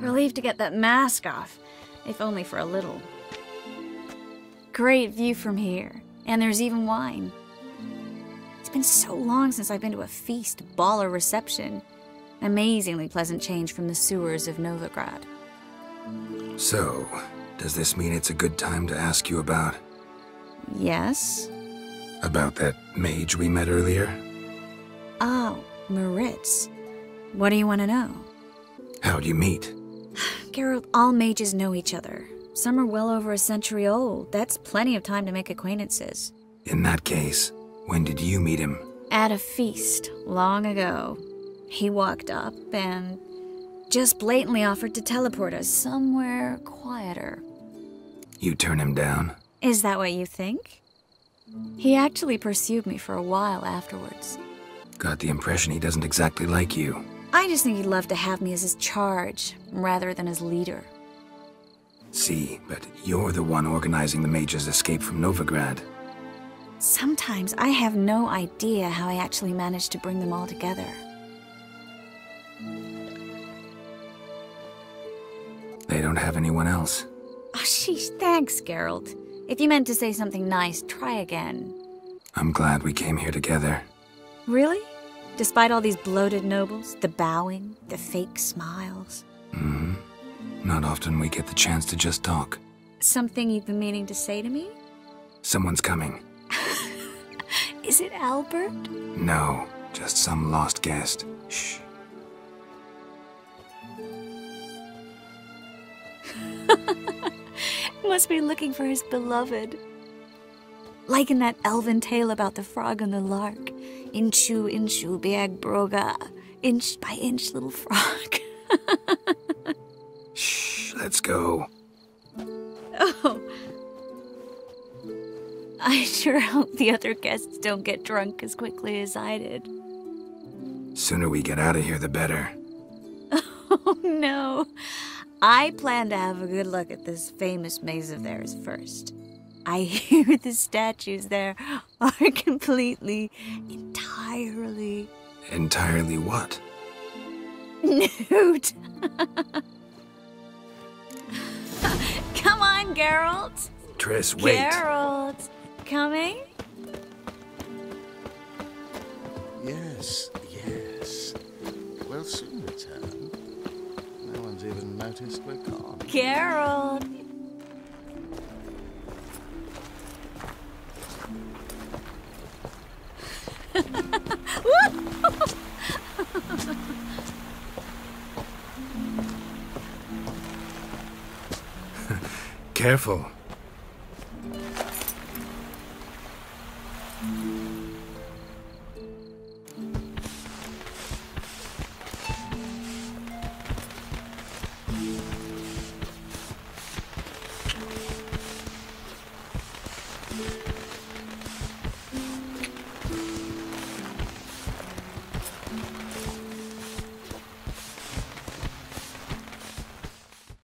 Relieved to get that mask off, if only for a little. Great view from here, and there's even wine. It's been so long since I've been to a feast, ball, or reception. Amazingly pleasant change from the sewers of Novigrad. So, does this mean it's a good time to ask you about? Yes? About that mage we met earlier? Ah, oh, Moritz. What do you want to know? How'd you meet? Geralt, all mages know each other. Some are well over a century old. That's plenty of time to make acquaintances. In that case, when did you meet him? At a feast, long ago. He walked up and just blatantly offered to teleport us somewhere quieter. You turn him down? Is that what you think? He actually pursued me for a while afterwards. Got the impression he doesn't exactly like you. I just think he'd love to have me as his charge, rather than his leader. See, but you're the one organizing the mages' escape from Novigrad. Sometimes I have no idea how I actually managed to bring them all together. They don't have anyone else. Oh, sheesh, thanks, Geralt. If you meant to say something nice, try again. I'm glad we came here together. Really? Despite all these bloated nobles, the bowing, the fake smiles. hmm Not often we get the chance to just talk. Something you've been meaning to say to me? Someone's coming. Is it Albert? No, just some lost guest. Shh. Must be looking for his beloved. Like in that elven tale about the frog and the lark. Inchu, inchu, biag broga. Inch by inch, little frog. Shh, let's go. oh. I sure hope the other guests don't get drunk as quickly as I did. Sooner we get out of here, the better. Oh no. I plan to have a good look at this famous maze of theirs first. I hear the statues there are completely, entirely Entirely what? nude. Come on, Geralt. Triss, wait. Geralt. Coming? Yes, yes. We'll soon return. No one's even noticed we're gone. Geralt. Careful.